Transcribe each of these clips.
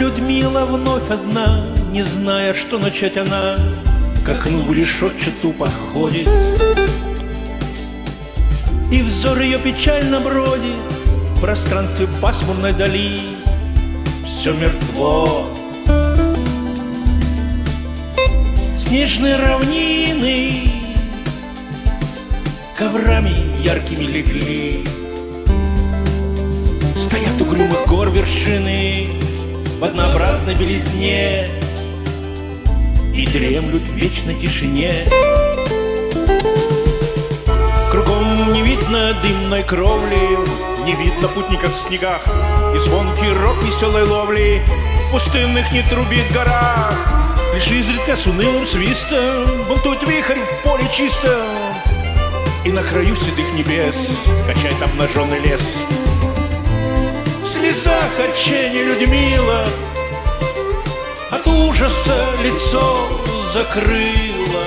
Людмила вновь одна, не зная, что начать она, К окну решетчату подходит, И взор ее печально бродит В пространстве пасмурной дали. Все мертво, снежные равнины Коврами яркими легли. Стоят угрюмых гор вершины В однообразной белизне И дремлют в вечной тишине. Кругом не видно дымной кровли Не видно путников в снегах И звонкий рок веселой ловли. Пустынных не трубит горах Лишь изредка с унылым свистом Бунтует вихрь в поле чистом И на краю седых небес Качает обнаженный лес слезах отчаяния Людмила От ужаса лицо закрыла.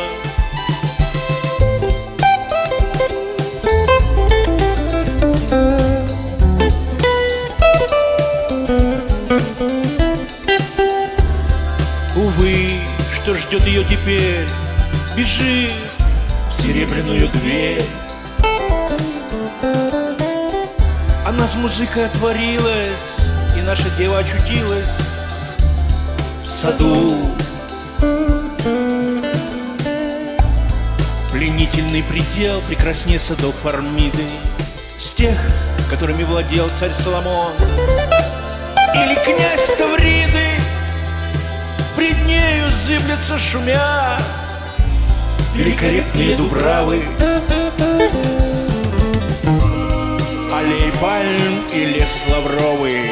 Увы, что ждет ее теперь Бежит в серебряную дверь Она с музыкой отворилась И наша дева очутилась В саду. Пленительный предел прекраснее садов Армиды С тех, которыми владел царь Соломон. Или князь Тавриды Пред нею зыблется шумят. Великолепные дубравы Аллей пальм и лес лавровый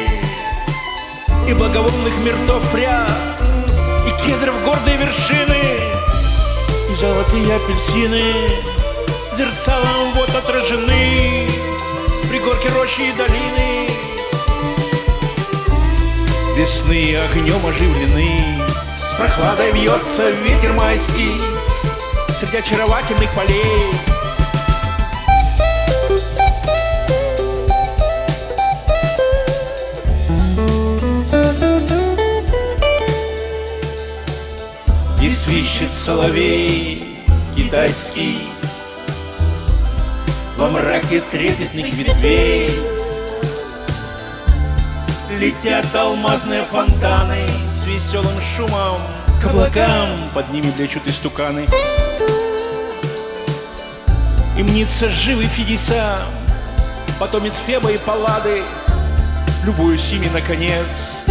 И благовонных мертов ряд И кедров гордые вершины И золотые апельсины Зерцалом вот отражены Пригорки рощи и долины. Весны огнем оживлены С прохладой вьется ветер майский Среди очаровательных полей свищет соловей китайский. Во мраке трепетных ветвей Летят алмазные фонтаны С веселым шумом к облакам. Под ними блечут истуканы. И мнится живый Фидиса Потомец Феба и Паллады. Любуюсь ими, наконец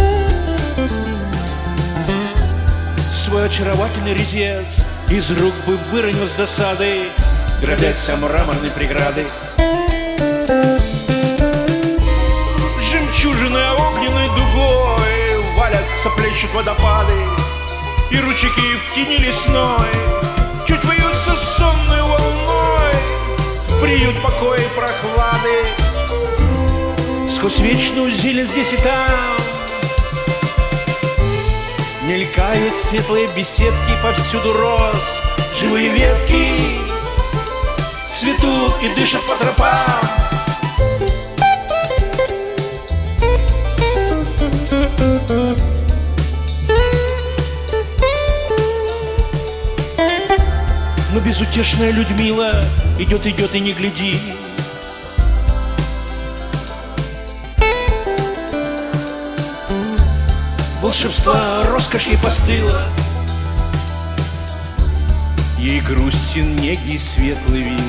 Свой очаровательный резец Из рук бы выронил с досады Дробясь о мраморной преграды. Жемчужины огненной дугой Валятся, плещут водопады И ручейки в тени лесной Чуть вьются сонной волной Приют покоя и прохлады. Сквозь вечную зелень здесь и там Мелькают светлые беседки Повсюду роз, живые ветки Цветут и дышат по тропам. Но безутешная Людмила Идет, идет и не глядит Волшебства, роскошь ей постыла. Ей грустен неги светлый вид.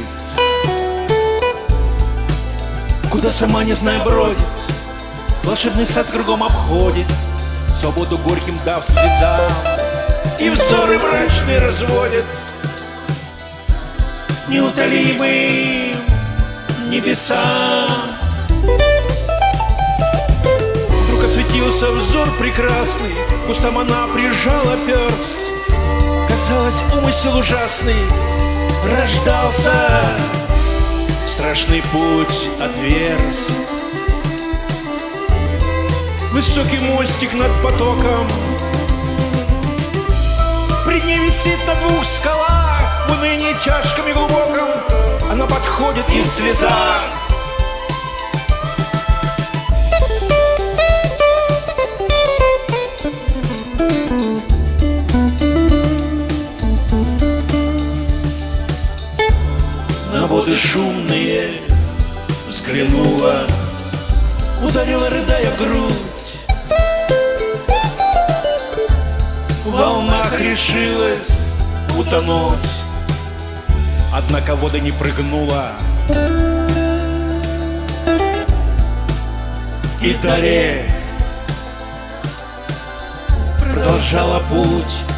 Куда сама не зная бродит. Волшебный сад кругом обходит. Свободу горьким дав слезам. И взоры мрачные разводит. Неутолимым небесам Вдруг осветился взор прекрасный Кустом она прижала перст Казалось, умысел ужасный Рождался. Страшный путь отверст. Высокий мостик над потоком. Пред ней висит на двух скалах В унынии чашками глубоком. Она подходит и в слезах клянула, Ударила, рыдая в грудь. В волнах решилась утонуть, Однако вода не прыгнула. И Дарья продолжала путь